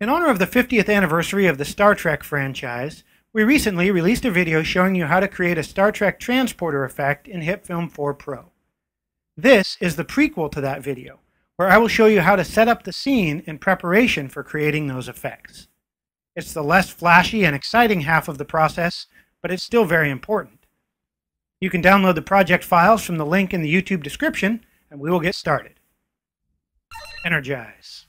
In honor of the 50th anniversary of the Star Trek franchise, we recently released a video showing you how to create a Star Trek transporter effect in HitFilm 4 Pro. This is the prequel to that video, where I will show you how to set up the scene in preparation for creating those effects. It's the less flashy and exciting half of the process, but it's still very important. You can download the project files from the link in the YouTube description, and we will get started. Energize.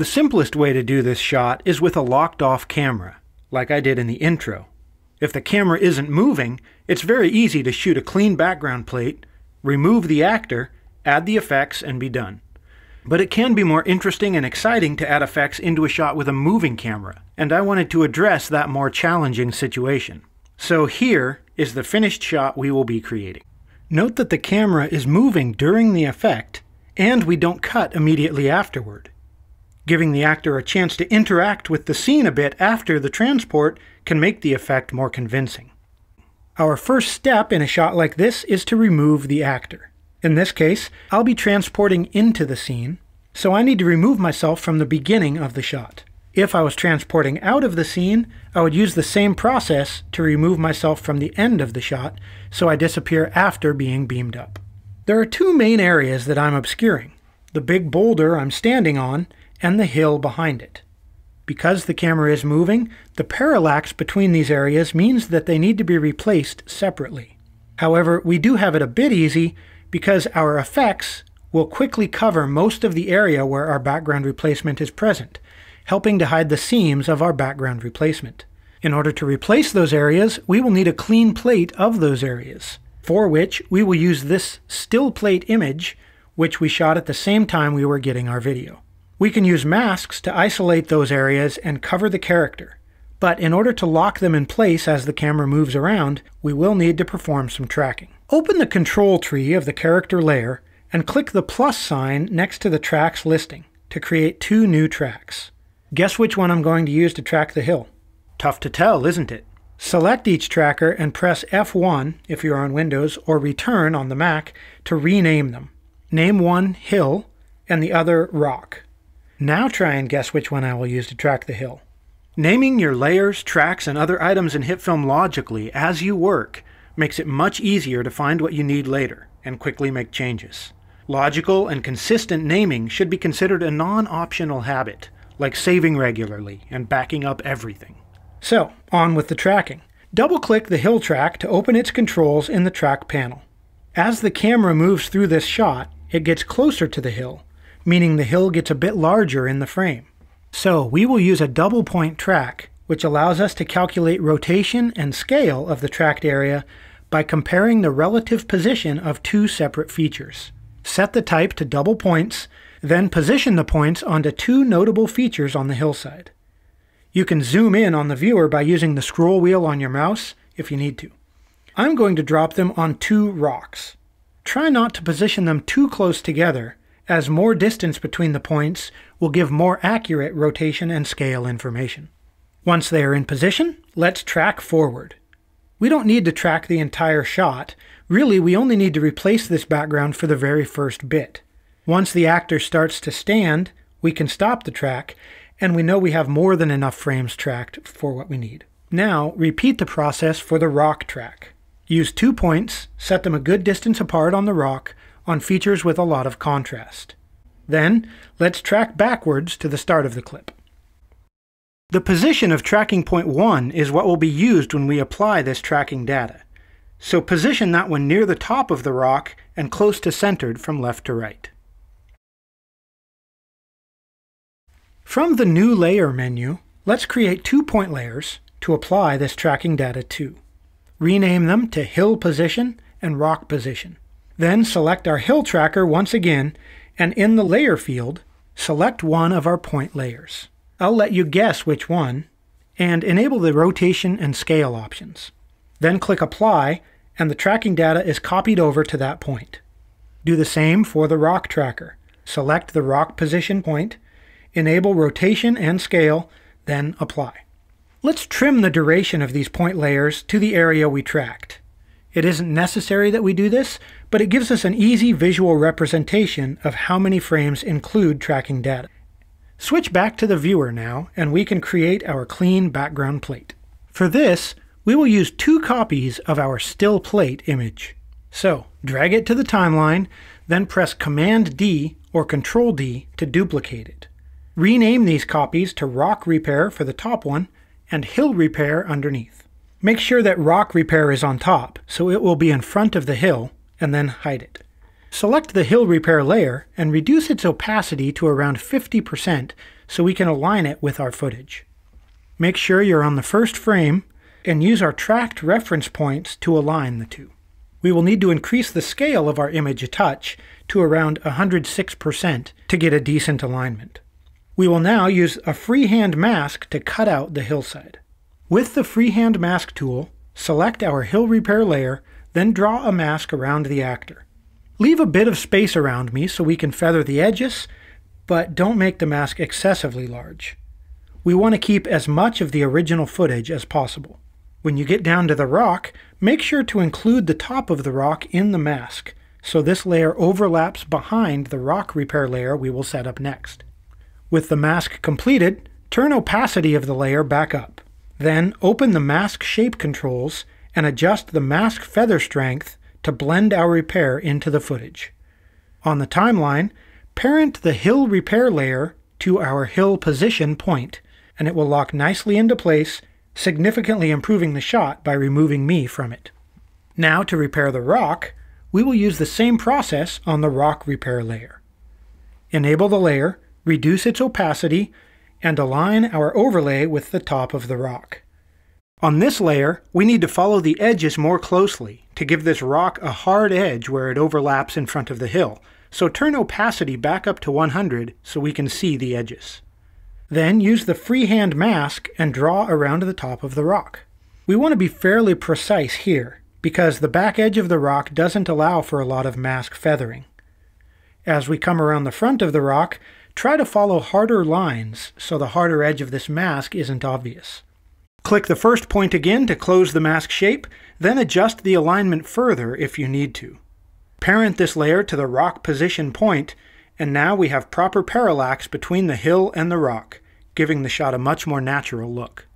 The simplest way to do this shot is with a locked off camera, like I did in the intro. If the camera isn't moving, it's very easy to shoot a clean background plate, remove the actor, add the effects, and be done. But it can be more interesting and exciting to add effects into a shot with a moving camera, and I wanted to address that more challenging situation. So here is the finished shot we will be creating. Note that the camera is moving during the effect, and we don't cut immediately afterward. Giving the actor a chance to interact with the scene a bit after the transport can make the effect more convincing. Our first step in a shot like this is to remove the actor. In this case, I'll be transporting into the scene, so I need to remove myself from the beginning of the shot. If I was transporting out of the scene, I would use the same process to remove myself from the end of the shot, so I disappear after being beamed up. There are two main areas that I'm obscuring. The big boulder I'm standing on and the hill behind it. Because the camera is moving, the parallax between these areas means that they need to be replaced separately. However, we do have it a bit easy because our effects will quickly cover most of the area where our background replacement is present, helping to hide the seams of our background replacement. In order to replace those areas, we will need a clean plate of those areas, for which we will use this still plate image, which we shot at the same time we were getting our video. We can use masks to isolate those areas and cover the character, but in order to lock them in place as the camera moves around, we will need to perform some tracking. Open the control tree of the character layer and click the plus sign next to the tracks listing to create two new tracks. Guess which one I'm going to use to track the hill? Tough to tell, isn't it? Select each tracker and press F1 if you're on Windows or Return on the Mac to rename them. Name one Hill and the other Rock. Now try and guess which one I will use to track the hill. Naming your layers, tracks, and other items in HitFilm logically as you work makes it much easier to find what you need later and quickly make changes. Logical and consistent naming should be considered a non-optional habit, like saving regularly and backing up everything. So, on with the tracking. Double-click the hill track to open its controls in the track panel. As the camera moves through this shot, it gets closer to the hill, meaning the hill gets a bit larger in the frame. So we will use a double point track, which allows us to calculate rotation and scale of the tracked area by comparing the relative position of two separate features. Set the type to double points, then position the points onto two notable features on the hillside. You can zoom in on the viewer by using the scroll wheel on your mouse if you need to. I'm going to drop them on two rocks. Try not to position them too close together as more distance between the points will give more accurate rotation and scale information. Once they are in position, let's track forward. We don't need to track the entire shot. Really, we only need to replace this background for the very first bit. Once the actor starts to stand, we can stop the track, and we know we have more than enough frames tracked for what we need. Now, repeat the process for the rock track. Use two points, set them a good distance apart on the rock, on features with a lot of contrast. Then, let's track backwards to the start of the clip. The position of tracking point 1 is what will be used when we apply this tracking data. So position that one near the top of the rock and close to centered from left to right. From the New Layer menu, let's create two point layers to apply this tracking data to. Rename them to Hill Position and Rock Position. Then select our hill tracker once again, and in the layer field, select one of our point layers. I'll let you guess which one, and enable the rotation and scale options. Then click Apply, and the tracking data is copied over to that point. Do the same for the rock tracker. Select the rock position point, enable rotation and scale, then apply. Let's trim the duration of these point layers to the area we tracked. It isn't necessary that we do this, but it gives us an easy visual representation of how many frames include tracking data. Switch back to the viewer now, and we can create our clean background plate. For this, we will use two copies of our still plate image. So, drag it to the timeline, then press Command D or Control D to duplicate it. Rename these copies to Rock Repair for the top one and Hill Repair underneath. Make sure that Rock Repair is on top, so it will be in front of the hill, and then hide it. Select the Hill Repair layer and reduce its opacity to around 50% so we can align it with our footage. Make sure you're on the first frame and use our tracked reference points to align the two. We will need to increase the scale of our image a touch to around 106% to get a decent alignment. We will now use a freehand mask to cut out the hillside. With the freehand mask tool, select our hill repair layer, then draw a mask around the actor. Leave a bit of space around me so we can feather the edges, but don't make the mask excessively large. We want to keep as much of the original footage as possible. When you get down to the rock, make sure to include the top of the rock in the mask, so this layer overlaps behind the rock repair layer we will set up next. With the mask completed, turn opacity of the layer back up. Then open the mask shape controls and adjust the mask feather strength to blend our repair into the footage. On the timeline, parent the hill repair layer to our hill position point, and it will lock nicely into place, significantly improving the shot by removing me from it. Now to repair the rock, we will use the same process on the rock repair layer. Enable the layer, reduce its opacity, and align our overlay with the top of the rock. On this layer, we need to follow the edges more closely to give this rock a hard edge where it overlaps in front of the hill, so turn opacity back up to 100 so we can see the edges. Then use the freehand mask and draw around the top of the rock. We want to be fairly precise here, because the back edge of the rock doesn't allow for a lot of mask feathering. As we come around the front of the rock, Try to follow harder lines so the harder edge of this mask isn't obvious. Click the first point again to close the mask shape, then adjust the alignment further if you need to. Parent this layer to the rock position point, and now we have proper parallax between the hill and the rock, giving the shot a much more natural look.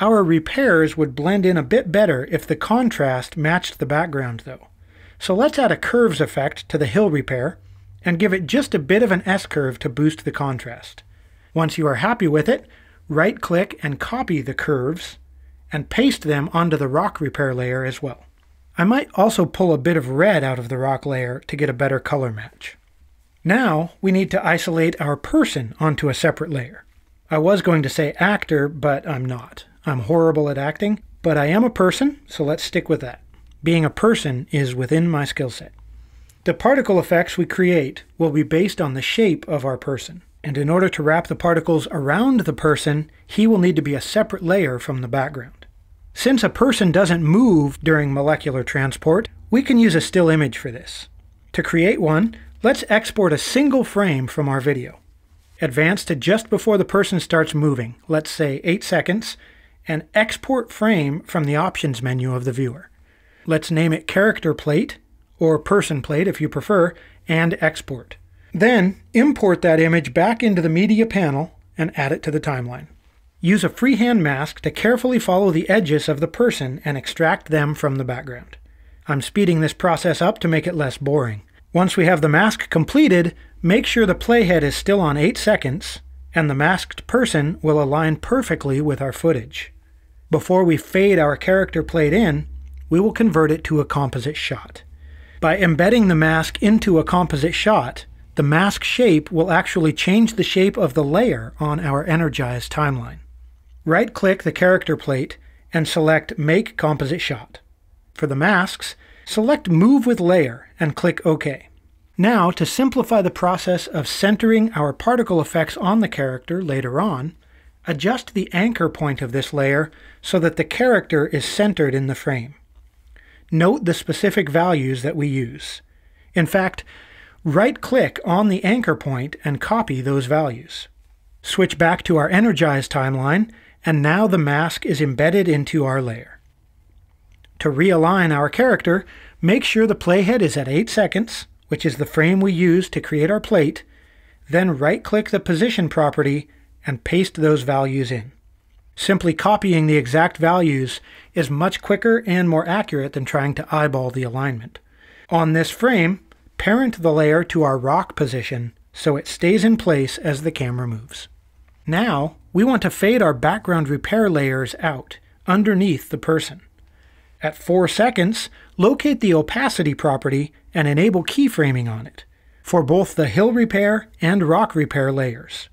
Our repairs would blend in a bit better if the contrast matched the background though. So let's add a curves effect to the hill repair, and give it just a bit of an S-curve to boost the contrast. Once you are happy with it, right-click and copy the curves and paste them onto the rock repair layer as well. I might also pull a bit of red out of the rock layer to get a better color match. Now we need to isolate our person onto a separate layer. I was going to say actor, but I'm not. I'm horrible at acting, but I am a person, so let's stick with that. Being a person is within my skill set. The particle effects we create will be based on the shape of our person. And in order to wrap the particles around the person, he will need to be a separate layer from the background. Since a person doesn't move during molecular transport, we can use a still image for this. To create one, let's export a single frame from our video. Advance to just before the person starts moving, let's say 8 seconds, and export frame from the options menu of the viewer. Let's name it character plate or person plate if you prefer, and export. Then import that image back into the media panel and add it to the timeline. Use a freehand mask to carefully follow the edges of the person and extract them from the background. I'm speeding this process up to make it less boring. Once we have the mask completed, make sure the playhead is still on 8 seconds and the masked person will align perfectly with our footage. Before we fade our character plate in, we will convert it to a composite shot. By embedding the mask into a composite shot, the mask shape will actually change the shape of the layer on our energized timeline. Right-click the character plate and select Make Composite Shot. For the masks, select Move with Layer and click OK. Now, to simplify the process of centering our particle effects on the character later on, adjust the anchor point of this layer so that the character is centered in the frame. Note the specific values that we use. In fact, right-click on the anchor point and copy those values. Switch back to our energized timeline, and now the mask is embedded into our layer. To realign our character, make sure the playhead is at 8 seconds, which is the frame we use to create our plate, then right-click the position property and paste those values in. Simply copying the exact values is much quicker and more accurate than trying to eyeball the alignment. On this frame, parent the layer to our rock position so it stays in place as the camera moves. Now, we want to fade our background repair layers out, underneath the person. At 4 seconds, locate the opacity property and enable keyframing on it, for both the hill repair and rock repair layers.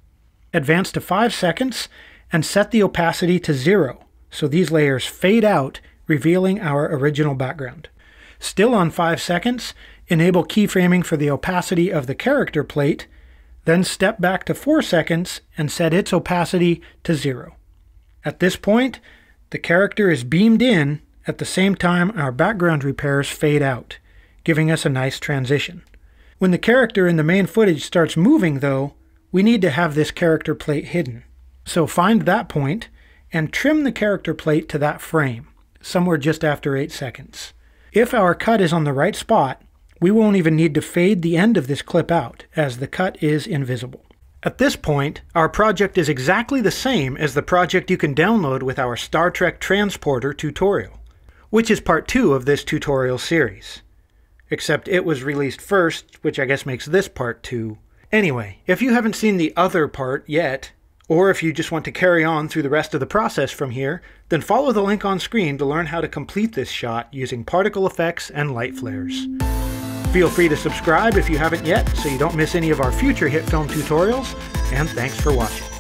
Advance to 5 seconds and set the opacity to 0, so these layers fade out, revealing our original background. Still on 5 seconds, enable keyframing for the opacity of the character plate, then step back to 4 seconds and set its opacity to 0. At this point, the character is beamed in at the same time our background repairs fade out, giving us a nice transition. When the character in the main footage starts moving though, we need to have this character plate hidden. So find that point and trim the character plate to that frame, somewhere just after 8 seconds. If our cut is on the right spot, we won't even need to fade the end of this clip out, as the cut is invisible. At this point, our project is exactly the same as the project you can download with our Star Trek Transporter tutorial, which is part 2 of this tutorial series. Except it was released first, which I guess makes this part 2. Anyway, if you haven't seen the other part yet, or if you just want to carry on through the rest of the process from here, then follow the link on screen to learn how to complete this shot using particle effects and light flares. Feel free to subscribe if you haven't yet so you don't miss any of our future HitFilm tutorials, and thanks for watching.